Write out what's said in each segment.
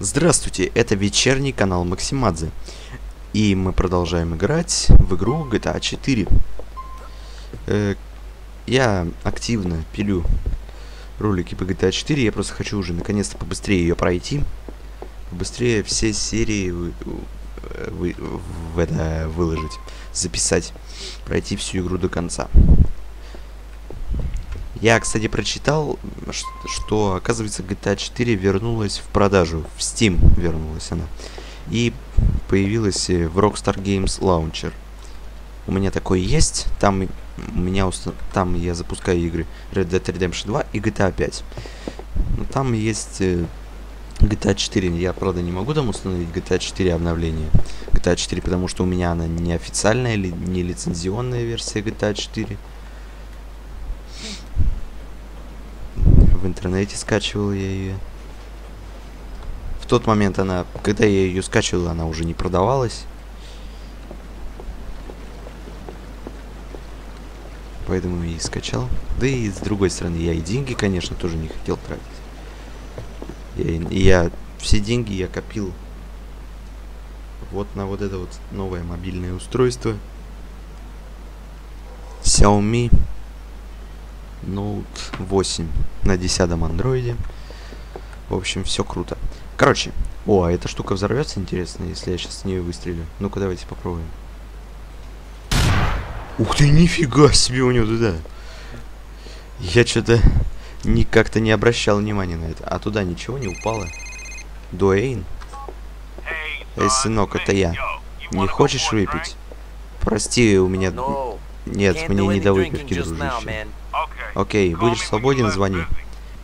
Здравствуйте, это вечерний канал Максимадзе. И мы продолжаем играть в игру GTA 4. Э, я активно пилю ролики по GTA 4, я просто хочу уже наконец-то побыстрее ее пройти. Побыстрее все серии вы, вы, в это выложить, записать, пройти всю игру до конца. Я, кстати, прочитал, что, оказывается, GTA 4 вернулась в продажу. В Steam вернулась она. И появилась в Rockstar Games Launcher. У меня такой есть. Там у меня уста... там я запускаю игры Red Dead Redemption 2 и GTA 5. Но там есть GTA 4. Я, правда, не могу там установить GTA 4 обновление. GTA 4, потому что у меня она не официальная или не лицензионная версия GTA 4. в интернете скачивал я ее. В тот момент она, когда я ее скачивал, она уже не продавалась. Поэтому и скачал. Да и с другой стороны, я и деньги, конечно, тоже не хотел тратить. И я все деньги я копил вот на вот это вот новое мобильное устройство. Xiaomi Note 8 на 10 андроиде. В общем, все круто. Короче, о, а эта штука взорвется, интересно, если я сейчас с нее выстрелю. Ну-ка, давайте попробуем. Ух ты, нифига себе у него туда. Я что-то ни как-то не обращал внимания на это. А туда ничего не упало. Дуэйн? Эй, сынок, это я. Не хочешь выпить? Прости, у меня... Нет, мне не до выпивки, дружище. Окей, будешь свободен, звони.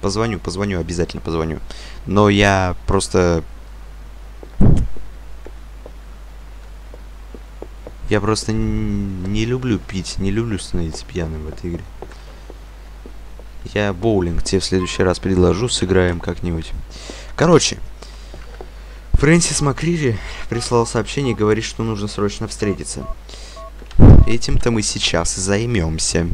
Позвоню, позвоню, обязательно позвоню. Но я просто... Я просто не люблю пить, не люблю становиться пьяным в этой игре. Я боулинг тебе в следующий раз предложу, сыграем как-нибудь. Короче, Фрэнсис Макрири прислал сообщение и говорит, что нужно срочно встретиться. Этим-то мы сейчас и займемся.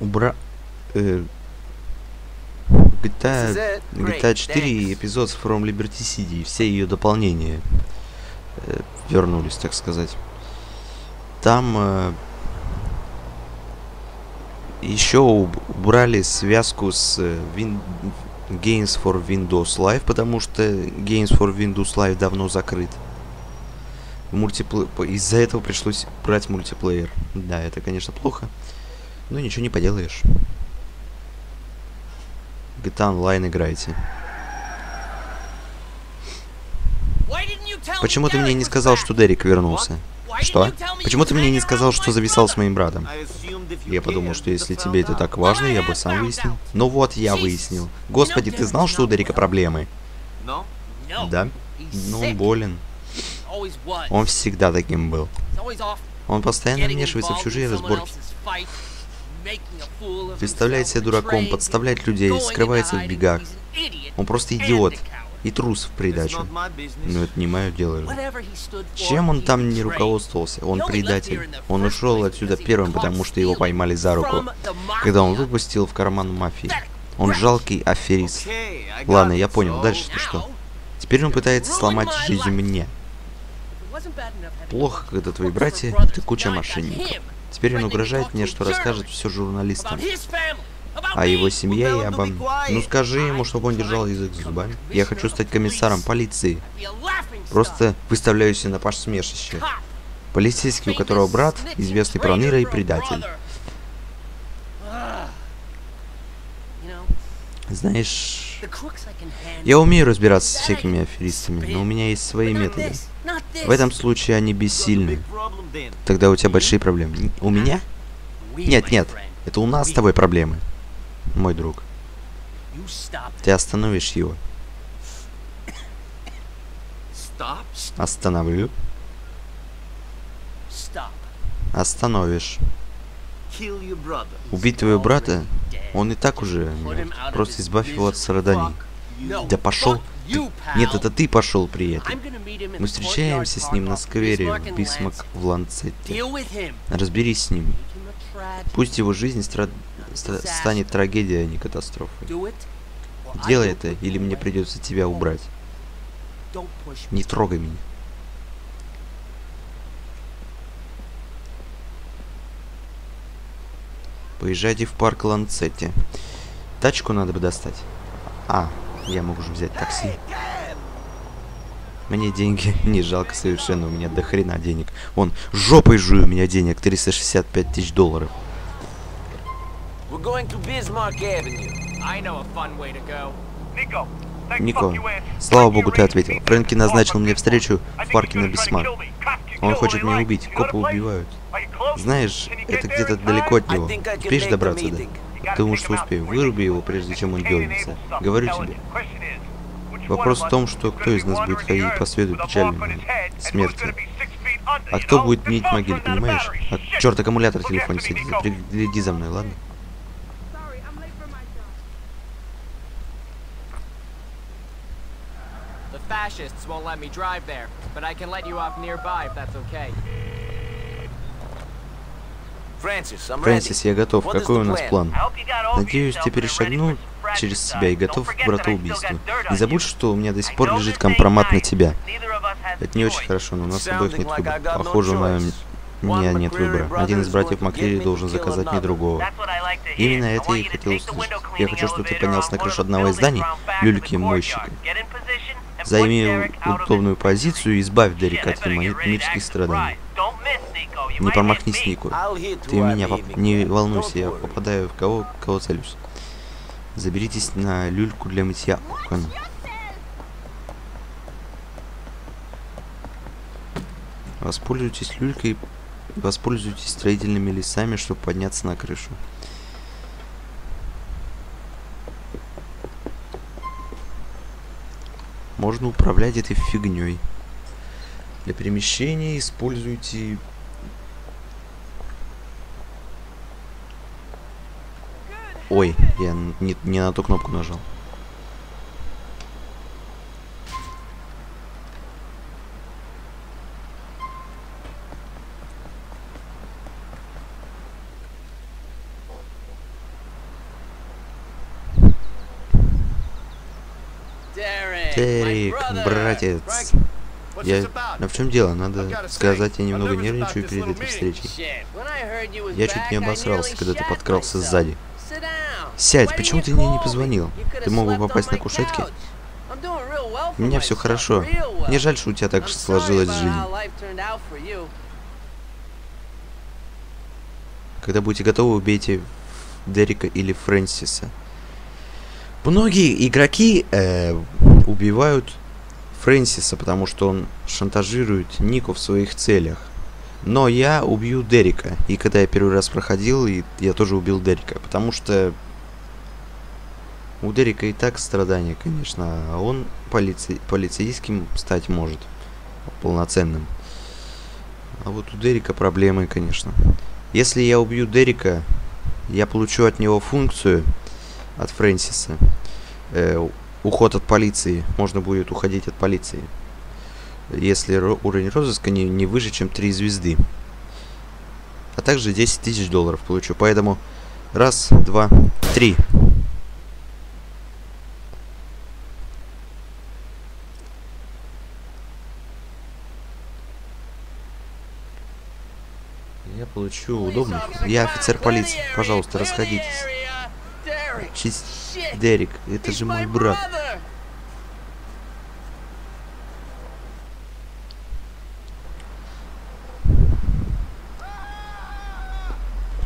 Убра... Э... GTA... GTA 4 эпизод From Liberty City и все ее дополнения э, вернулись, так сказать. Там э, еще убрали связку с э, Win Games for Windows Live, потому что Games for Windows Live давно закрыт. Мультипле... Из-за этого пришлось брать мультиплеер. Да, это, конечно, плохо. Но ничего не поделаешь. GTA Online играйте. Почему ты мне не сказал, что Дерек вернулся? Что? Почему ты мне не сказал, что зависал с моим братом? Я подумал, что если тебе это так важно, я бы сам выяснил. Ну вот, я выяснил. Господи, ты знал, что у Дерека проблемы? Да? Но он болен. Он всегда таким был. Он постоянно вмешивается в чужие разборки. Представляет себя дураком, подставляет людей, скрывается в бегах. Он просто идиот. И трус в придачу. Но это не мое дело. Чем он там не руководствовался? Он предатель. Он ушел отсюда первым, потому что его поймали за руку, когда он выпустил в карман мафии. Он жалкий аферист. Ладно, я понял. Дальше-то что? Теперь он пытается сломать жизнь мне. Плохо, когда твои братья — это куча мошенников. Теперь он угрожает мне, что расскажет все журналистам а его семье и обо мне. Ну скажи ему, чтобы он держал язык за зубами. Я хочу стать комиссаром полиции. Просто выставляюсь на посмешище. Полицейский, у которого брат, известный проныр и предатель. Знаешь, я умею разбираться с всякими аферистами, но у меня есть свои методы. В этом случае они бессильны. Тогда у тебя большие проблемы. У меня? Нет, нет, это у нас с тобой проблемы мой друг. Ты остановишь его. Остановлю. остановишь. Убить твоего брата? Он и так уже мертв. Просто избавь его от страданий. Да пошел ты. Нет, это ты пошел, приятель. Мы встречаемся с ним на сквере в Бисмак в Ланцете. Разберись с ним. Пусть его жизнь стра- стра- станет трагедией, а не катастрофой. Делай это, или мне придется тебя убрать. Не трогай меня. Поезжайте в парк Ланцетти. Тачку надо бы достать. А, я могу же взять такси. Мне деньги не жалко совершенно, у меня до хрена денег. Вон, жопой жую у меня денег, 365 тысяч долларов. Нико, слава богу, ты ответил. Фрэнки назначил мне встречу в парке на Бисмарк. Он хочет меня убить, копы убивают. Знаешь, это где-то далеко от него. Успеешь добраться, да? Ты out успей, выруби его, прежде чем он дернется. Говорю тебе. Вопрос в том, что кто из нас будет ходить по and who's смерти. А кто будет out of понимаешь? А черт, аккумулятор в телефоне сидит. Пригляди за мной, ладно? Fascists won't let me drive there, but I can let you off nearby if that's okay. Фрэнсис, я готов. Какой у нас план? Надеюсь, ты перешагнул через себя и готов к братоубийству. Не забудь, что у меня до сих пор лежит компромат на тебя. Это не очень хорошо, но у нас обоих нет выбора. Похоже, у меня нет выбора. Один из братьев me должен заказать мне другого. Именно это я и хотел услышать. Я хочу, чтобы ты поднялся на крышу одного из зданий, люльки мойщика. Займи удобную позицию и избавь Дерека от act страданий. Не промахнись, hit Ты меня поп- не волнуйся, я попадаю в кого, кого целюсь. Заберитесь на люльку для мытья окон. Воспользуйтесь люлькой, воспользуйтесь строительными лесами, чтобы подняться на крышу. Можно управлять этой фигней. Для перемещения используйте Ой, я не, не на ту кнопку нажал. Терик, братец. Я... А в чем дело? Надо сказать, я немного нервничаю перед этой встречей. Я чуть не обосрался, когда ты подкрался сзади. Сядь, почему ты мне не позвонил? Ты мог бы попасть на кушетке? У меня все хорошо. Мне жаль, что у тебя так сложилась жизнь. Когда будете готовы, убейте Дерека или Фрэнсиса. Многие игроки э, убивают Фрэнсиса, потому что он шантажирует Нику в своих целях. Но я убью Дерека. И когда я первый раз проходил, и я тоже убил Дерека. Потому что у Дерека и так страдания, конечно, а он полицей, полицейским стать может. Полноценным. А вот у Дерека проблемы, конечно. Если я убью Дерека, я получу от него функцию от Фрэнсиса. Э, уход от полиции. Можно будет уходить от полиции. Если ро- уровень розыска не, не выше, чем 3 звезды. А также 10 тысяч долларов получу. Поэтому раз, два, три. Я получу удобно. Я офицер полиции. Пожалуйста, расходитесь. Чист... Дерек, это же мой брат.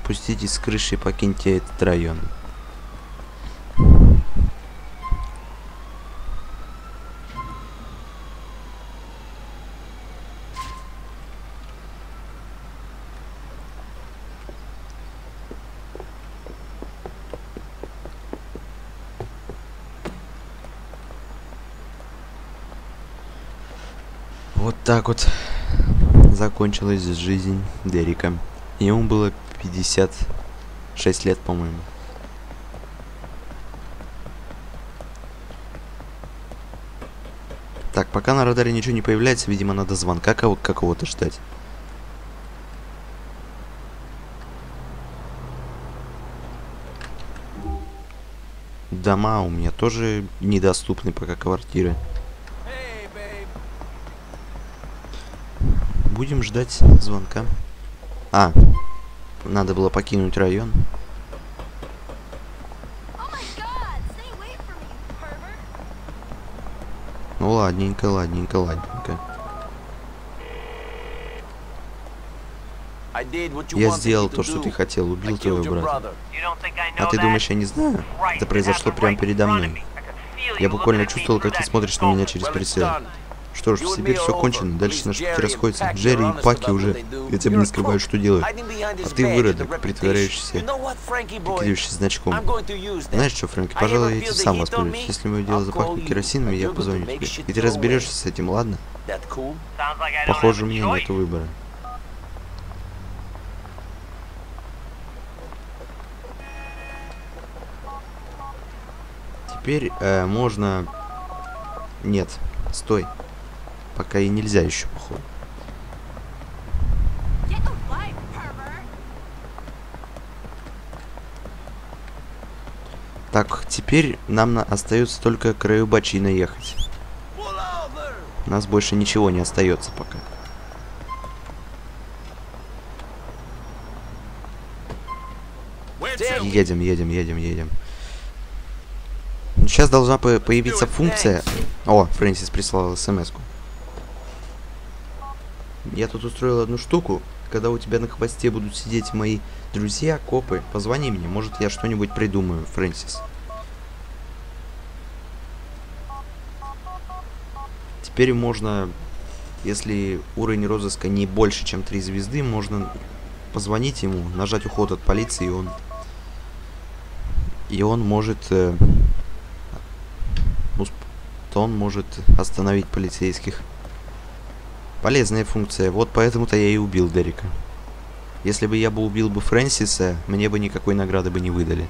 Спуститесь с крыши и покиньте этот район. Вот так вот закончилась жизнь Дерека. Ему было 56 лет, по-моему. Так, пока на радаре ничего не появляется, видимо, надо звонка кого- какого-то ждать. Дома у меня тоже недоступны пока квартиры. Будем ждать звонка. А, надо было покинуть район. Ну ладненько, ладненько, ладненько. Я сделал то, что ты хотел, убил твоего брата. А ты думаешь, я не знаю? Это произошло прямо передо мной. Я буквально чувствовал, как ты смотришь на меня через прицел. Что ж, теперь me все кончено, дальше наши пути расходятся. Джерри и Паки уже хотя бы You're не скрывают, что делают. А ты выродок, притворяющийся прикидывающийся значком. Знаешь что, Фрэнки, пожалуй, я этим the сам воспользуюсь. Если мое дело запахнет керосином, я позвоню тебе. И ты разберешься с этим, ладно? Похоже, у меня нету выбора. Теперь э, можно... Нет, стой. Пока и нельзя еще, походу. Так, теперь нам на- остается только к Раюбачино ехать. Pull over! У нас больше ничего не остается пока. Едем, едем, едем, едем. Сейчас должна по- появиться функция... О, Фрэнсис прислал смс -ку. Я тут устроил одну штуку. Когда у тебя на хвосте будут сидеть мои друзья, копы, позвони мне. Может, я что-нибудь придумаю, Фрэнсис. Теперь можно, если уровень розыска не больше, чем 3 звезды, можно позвонить ему, нажать уход от полиции, и он и он может э, он может остановить полицейских. Полезная функция. Вот поэтому-то я и убил Дерека. Если бы я бы убил бы Фрэнсиса, мне бы никакой награды бы не выдали.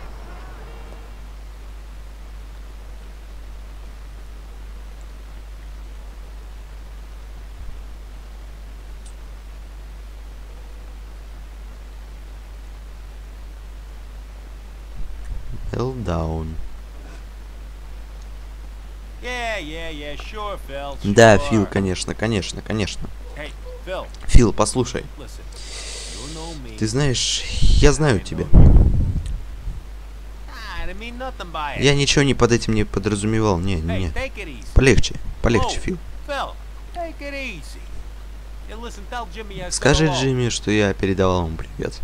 Да. Фил, конечно, конечно, конечно. Фил, послушай. Ты знаешь, я знаю тебя. Я ничего не под этим не подразумевал. Не, не, не. Полегче, полегче. Фил. Скажи. Джимми, что я передавал ему привет.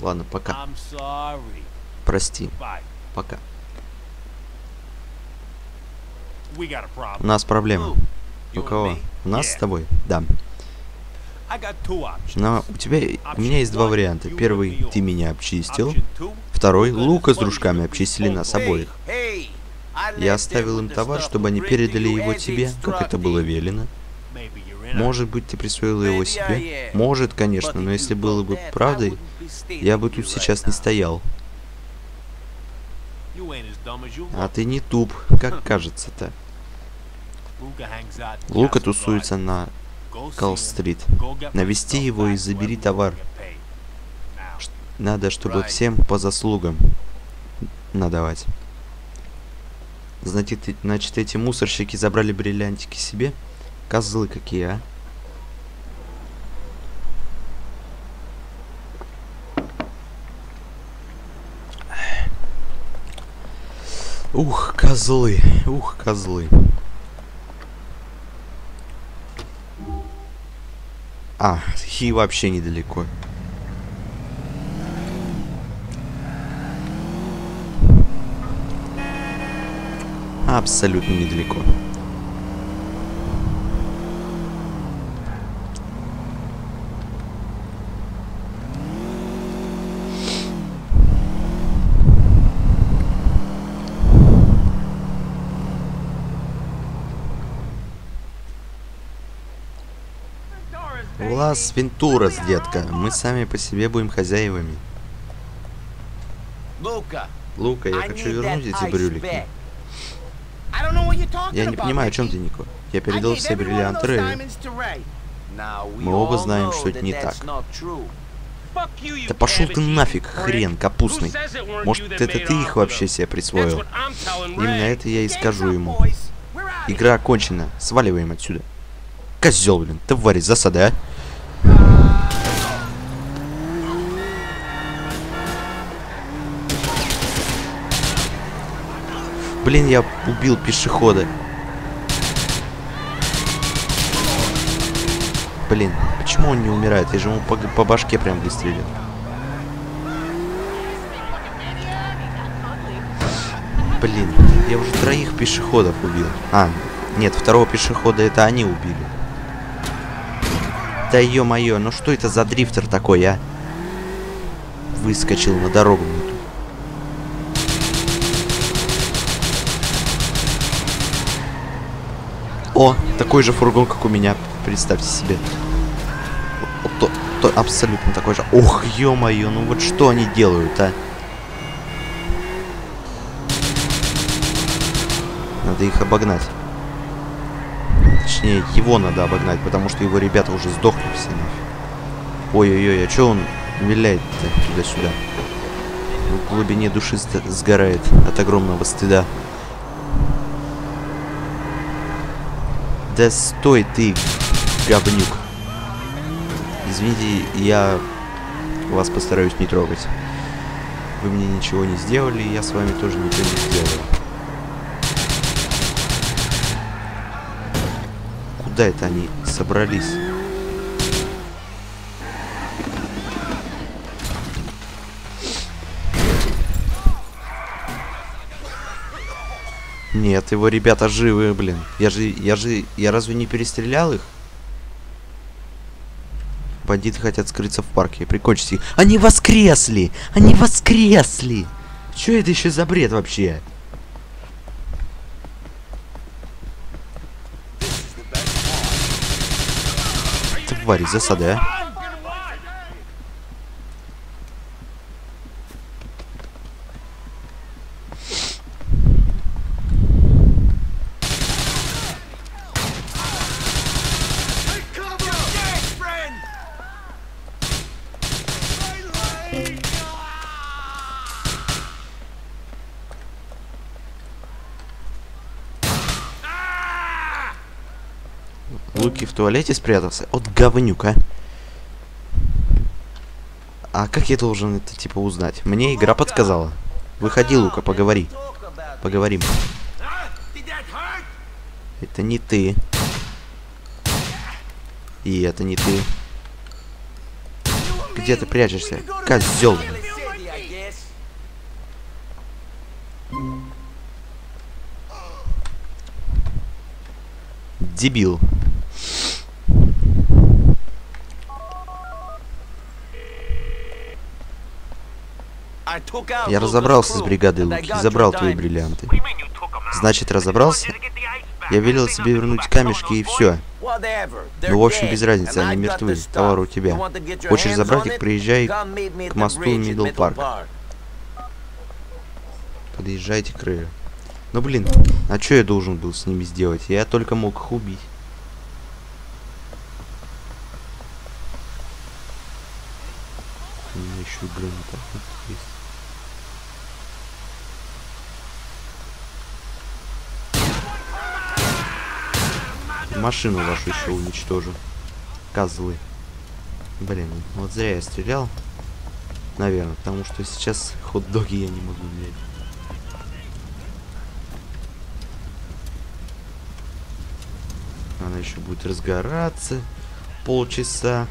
Ладно, пока. Прости. Пока. У нас проблема. У кого? У нас с тобой? Да. Но у тебя, у меня есть два варианта. Первый, ты меня обчистил. Второй, Лука с дружками обчистили нас обоих. Я оставил им товар, чтобы они передали его тебе, как это было велено. Может быть, ты присвоил его себе? Может, конечно, но если было бы правдой, я бы тут сейчас не стоял. А ты не туп, как кажется-то. Лука тусуется на my Навести его и забери товар. Надо, чтобы всем по заслугам надавать. Значит, значит, эти мусорщики забрали бриллиантики себе? Козлы какие, а? Ух, козлы, ух, козлы. А, и вообще недалеко. Абсолютно недалеко. Лас Вентурас, детка. Мы сами по себе будем хозяевами. Luca, Лука, я хочу вернуть эти брюлики. Я не понимаю, о чем ты, Нико. Я передал все бриллианты Рэю. Мы оба знаем, что это не так. Да пошел ты нафиг, хрен капустный. Может, это ты их вообще себе присвоил? Именно это я и скажу ему. Игра окончена. Сваливаем отсюда. Козел, блин. Тварь, засада, а? Блин, я убил пешехода. Блин, почему он не умирает? Я же ему по, по башке прям выстрелил. Блин, я уже троих пешеходов убил. А, нет, второго пешехода это они убили. Да ё-моё, ну что это за дрифтер такой, а? Выскочил на дорогу. мне тут. О, такой же фургон, как у меня, представьте себе. То, то абсолютно такой же. Ох, ё-моё, ну вот что они делают, а? Надо их обогнать. Точнее, его надо обогнать, потому что его ребята уже сдохли все. Ой-ой-ой, а чё он виляет-то туда-сюда? В глубине души сгорает от огромного стыда. Да стой ты, говнюк. Извините, я вас постараюсь не трогать. Вы мне ничего не сделали, и я с вами тоже ничего не сделаю. Куда это они собрались? Нет, его ребята живы, блин. Я же, я же, я разве не перестрелял их? Бандиты хотят скрыться в парке и прикончить их. Они воскресли! Они воскресли! Чё это еще за бред вообще? Твари, засады, а? Туалете спрятался? От говнюк, а? Как я должен это типа узнать? Мне игра подсказала. Выходи, Лука, поговори. Поговорим. Это не ты. И это не ты. Где ты прячешься? Козел. Дебил. Я разобрался с бригадой Луки, забрал твои бриллианты. Значит, разобрался? Я велел тебе вернуть камешки и все. Ну, в общем, без разницы, они мертвы. Товар у тебя. Хочешь забрать их, приезжай к мосту Мидл Парк. Подъезжайте к Рэю. Ну блин, а что я должен был с ними сделать? Я только мог их убить. У меня еще и гранатомет есть. Машину вашу еще уничтожу. Козлы. Блин, вот зря я стрелял. Наверное, потому что сейчас хот-доги я не могу взять. Она еще будет разгораться полчаса.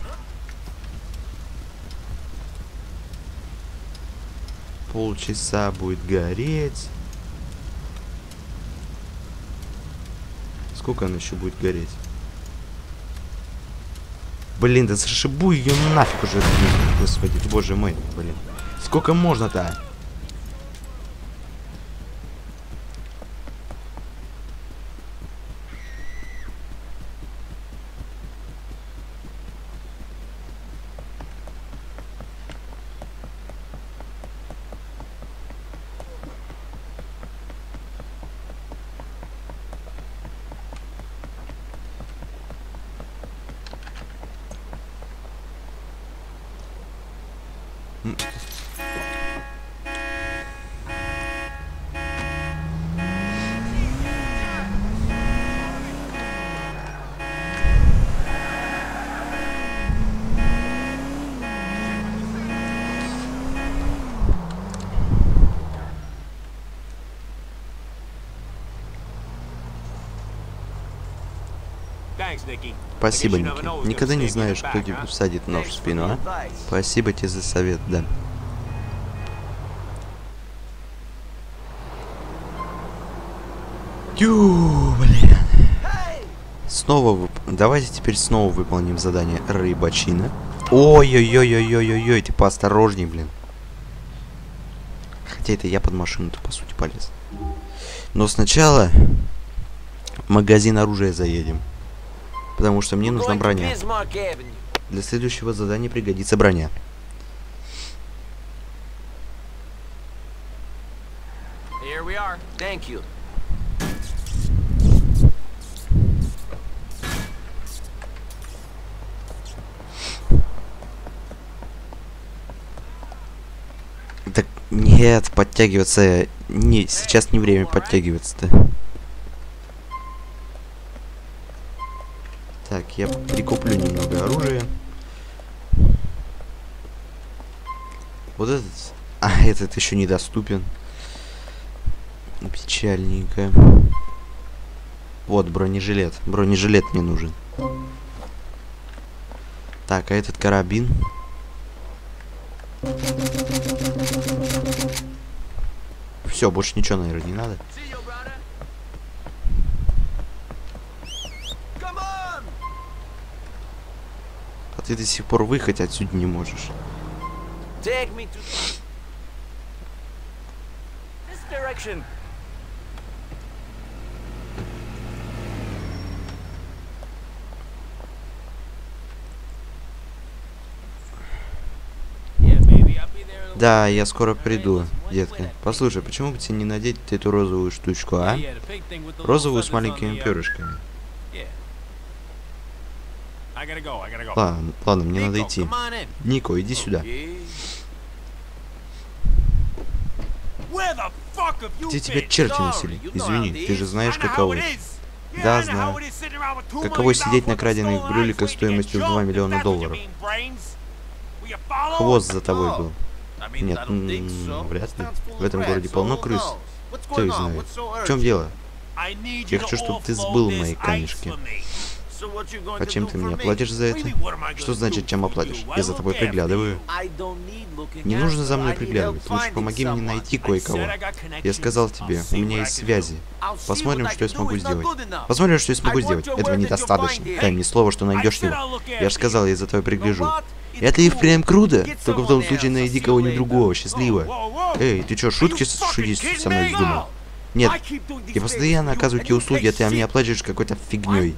Полчаса будет гореть. Сколько она еще будет гореть? Блин, да зашибу ее нафиг уже. Господи, боже мой, блин. Сколько можно-то? Спасибо, Ники. Никогда не знаешь, кто тебе всадит нож в спину, а? Спасибо тебе за совет, да. Ю, блин. Снова вып... Давайте теперь снова выполним задание рыбачина. Ой-ой-ой-ой-ой-ой, ты поосторожней, блин. Хотя это я под машину-то, по сути, полез. Но сначала в магазин оружия заедем. Потому что мне нужна броня. Для следующего задания пригодится броня. Так нет, подтягиваться. Не, сейчас не время подтягиваться-то. Так, я прикуплю немного оружия. Вот этот. А, этот еще недоступен. Печальненько. Вот бронежилет. Бронежилет мне нужен. Так, а этот карабин. Все, больше ничего, наверное, не надо. Ты до сих пор выехать отсюда не можешь. Да, я скоро приду, детка. Послушай, почему бы тебе не надеть эту розовую штучку, а? Розовую с маленькими uh, перышками. Ладно, ладно, мне надо идти. Нико, иди сюда. Где тебя черти носили? Извини, ты же знаешь, каково Да, знаю. Каково сидеть на краденных брюликах стоимостью в waiting to 2 get миллиона долларов. Хвост за тобой Oh. был. Нет, вряд ли. В этом городе полно крыс. Кто их знает? В чем дело? Я хочу, чтобы ты сбыл мои камешки. А чем ты мне me? платишь за это? Что значит, чем оплатишь? Я за тобой приглядываю. Не нужно за мной приглядывать. Лучше помоги мне найти кое-кого. Я сказал тебе, у меня есть связи. Посмотрим, что я смогу сделать. Посмотрим, что я смогу сделать. Этого недостаточно. Дай мне слово, что найдешь его. Я же сказал, я за тобой пригляжу. Это и впрямь круто. Только в том случае найди кого-нибудь другого. Счастливо. Эй, ты чё, шутки шутить kidding со мной вздумал? Нет, я постоянно оказываю тебе услуги, а ты мне оплачиваешь какой-то фигней.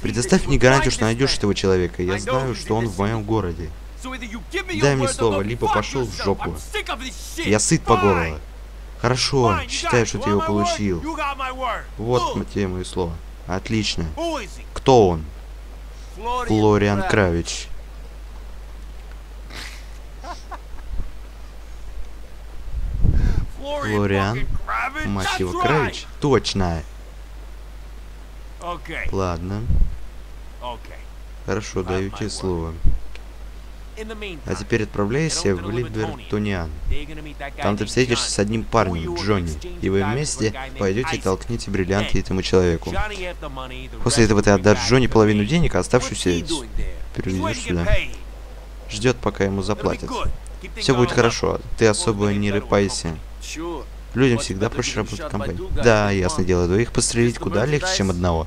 Предоставь мне гарантию, что найдешь этого человека. Я знаю, что он в моем городе. Дай мне слово, либо пошел в жопу. Я сыт по горло. Хорошо, считаю, что ты его получил. Вот тебе мое слово. Отлично. Кто он? Флориан. Кравич. Флориан? Мать его. Кравич? Точно. Okay, Ладно. okay. Хорошо, даю тебе слово. А теперь отправляйся в Либертониан. Там ты встретишься с одним парнем, Джонни, и вы вместе пойдете и толкнете бриллианты этому человеку. После этого ты отдашь Джонни половину денег, а оставшуюся переведешь сюда. Ждет, пока ему заплатят. Все будет хорошо, ты особо не рыпайся. Людям всегда проще работать в компании. Да, one? дело, двоих пострелить куда легче, чем одного.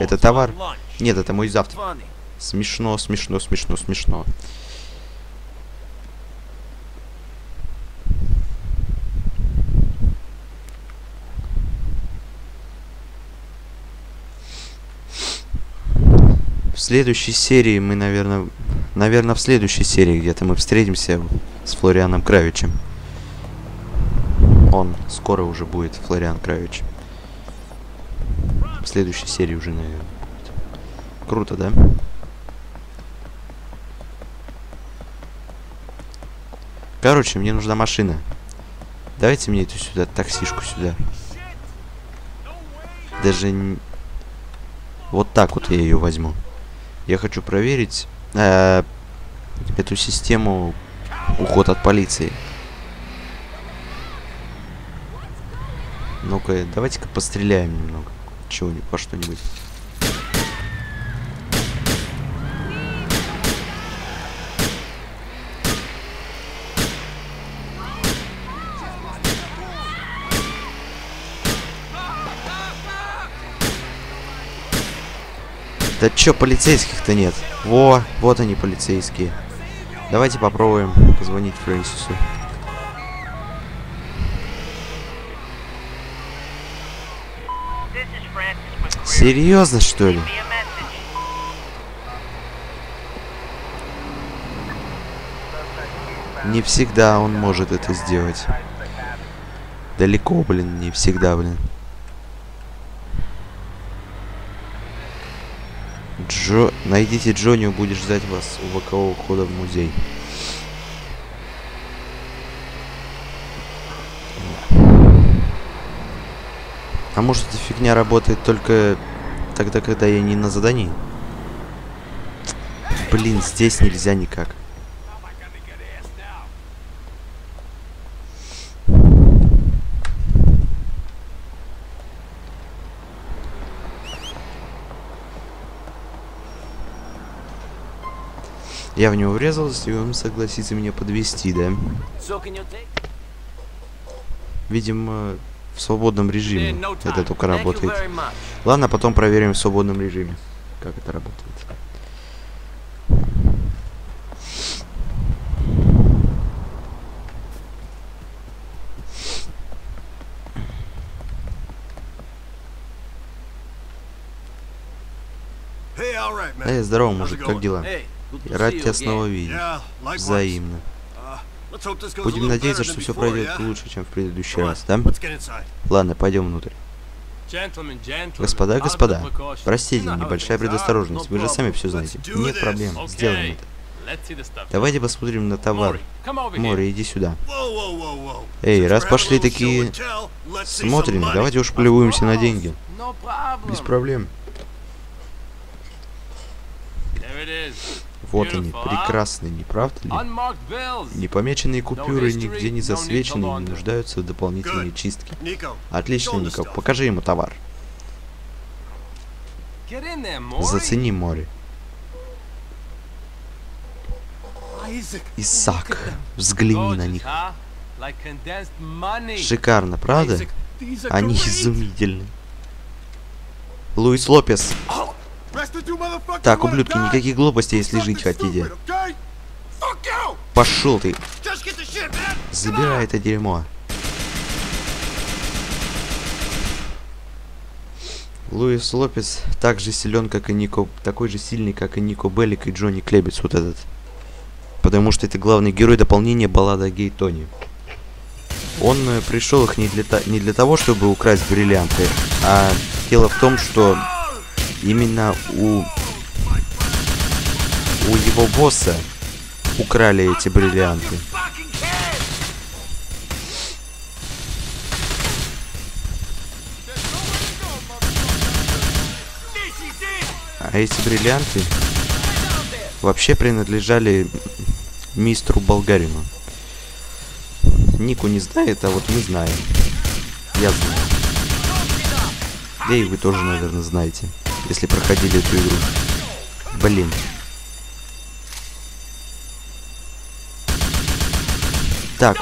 Это товар? Нет, это мой завтрак. Смешно, смешно, смешно, смешно. В следующей серии мы, наверное, наверное, в следующей серии где-то мы встретимся с Флорианом Кравичем. Он скоро уже будет Флориан Кравич. В следующей серии уже, наверное. Круто, да? Короче, мне нужна машина. Давайте мне эту сюда, таксишку сюда. Даже... н- Вот так вот я ее возьму. Я хочу проверить э, эту систему уход от полиции. Ну-ка, давайте-ка постреляем немного. Чего-нибудь, по что-нибудь. Да чё, полицейских-то нет? Во, вот они, полицейские. Давайте попробуем позвонить Фрэнсису. Серьезно, что ли? Не всегда он может это сделать. Далеко, блин, не всегда, блин. Джо... Найдите Джонни, он будет ждать вас у бокового входа в музей. А может эта фигня работает только тогда, когда я не на задании? Блин, здесь нельзя никак. Я в него врезался, и он согласится меня подвести, да? Видимо, в свободном режиме это только работает. Ладно, потом проверим в свободном режиме, как это работает. Эй, здорово, мужик, как дела? Рад тебя снова видеть. Взаимно. Будем надеяться, что все пройдет лучше, чем в предыдущий раз, да? Ладно, пойдем внутрь. Господа, господа, простите, небольшая предосторожность. Вы же сами все знаете. Нет проблем, сделаем это. Давайте посмотрим на товар. Море, иди сюда. Эй, раз пошли такие Смотрим, давайте уж полюбуемся на деньги. Без проблем. Вот они, а? прекрасные, не правда ли? Непомеченные купюры нигде не засвечены и не нуждаются в дополнительной чистке. Отлично, Нико, покажи ему товар. Зацени море. Исаак, взгляни на них. Шикарно, правда? Они изумительны. Луис Лопес. Так, ублюдки, никаких глупостей, если жить хотите. Пошел ты, забирай это дерьмо. Луис Лопес так же силен, как и Нико, такой же сильный, как и Нико Беллик и Джонни Клебец, вот этот. Потому что это главный герой дополнения баллада Гей Тони. Он э, пришел их не для, не для того, чтобы украсть бриллианты, а дело в том, что именно у, у его босса украли эти бриллианты. А эти бриллианты вообще принадлежали мистеру Болгарину. Нику не знает, а вот мы знаем. Я знаю. Да и вы тоже, наверное, знаете, если проходили эту игру. Блин. Так,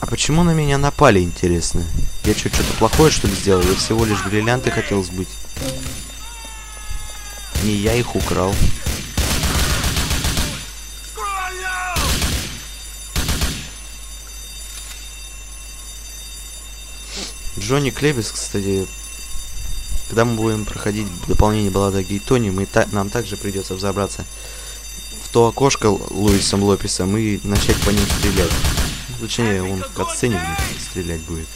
а почему на меня напали, интересно? Я что, что-то плохое, что ли, сделал? Я всего лишь бриллианты хотел сбыть. Не я их украл. Джонни Клебис, кстати, когда мы будем проходить дополнение баллады о Гейтоне, мы та- нам также придется взобраться в то окошко Луисом Лопесом и начать по ним стрелять. Точнее, он в катсцене стрелять будет.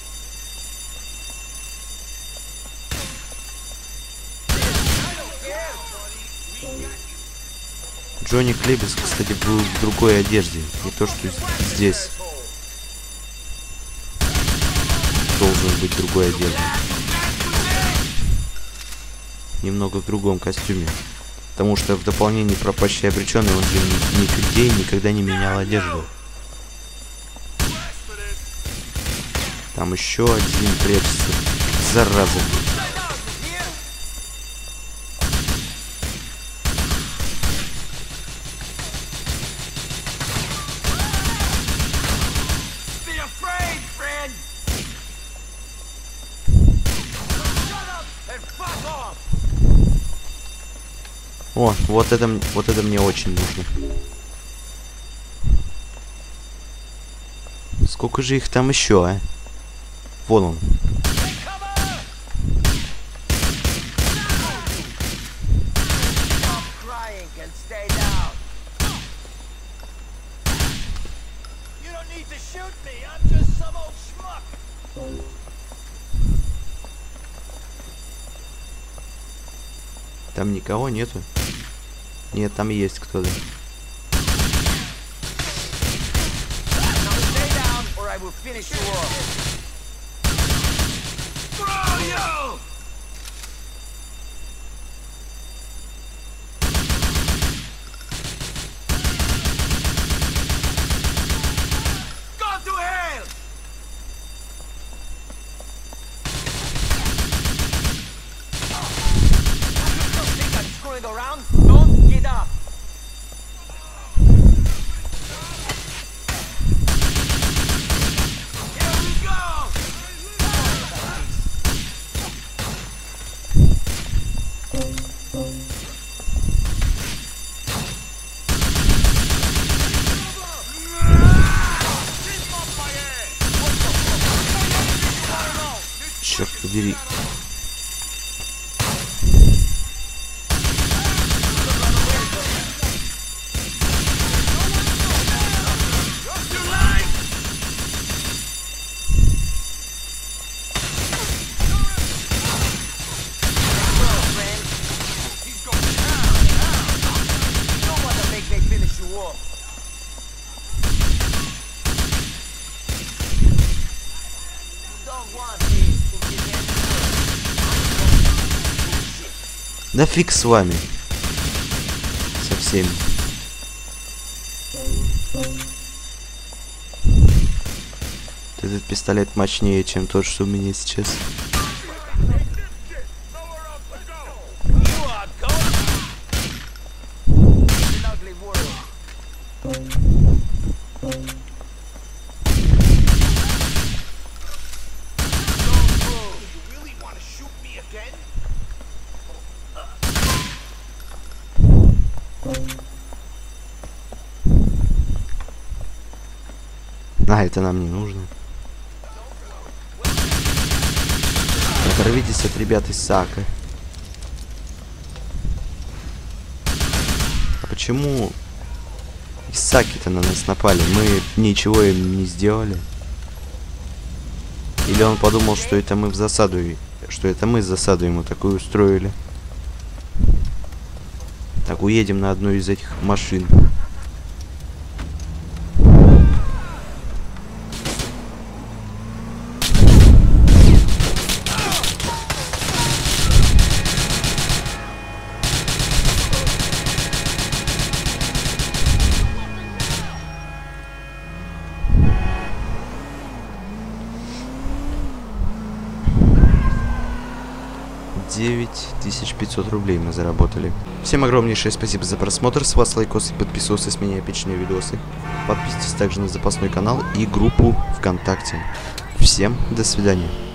Джонни Клебис, кстати, был в другой одежде. Не то, что здесь. Должен быть другой одежде. Немного в другом костюме. Потому что в дополнении пропащий обреченный он же ни- нигде никогда не менял одежду. Там еще один прячется. Зараза. О, вот это, вот это мне очень нужно. Сколько же их там еще, а? Вон он. Там никого нету. Нет, там есть кто-то. Finish Да фиг с вами. Со всеми. Этот пистолет мощнее, чем тот, что у меня сейчас. Это нам не нужно. Оторвитесь от ребят из Сака. А почему Исаки-то на нас напали? Мы ничего им не сделали. Или он подумал, что это мы в засаду, что это мы засаду ему такую устроили. Так, уедем на одну из этих машин. 500 рублей мы заработали. Всем огромнейшее спасибо за просмотр, с вас лайкос и подписывался с меня эпичные видосы. Подписывайтесь также на запасной канал и группу ВКонтакте. Всем до свидания.